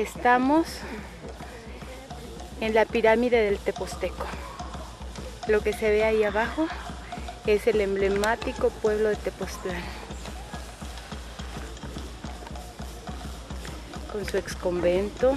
Estamos en la pirámide del Teposteco. Lo que se ve ahí abajo es el emblemático pueblo de Tepoztlán. Con su ex convento,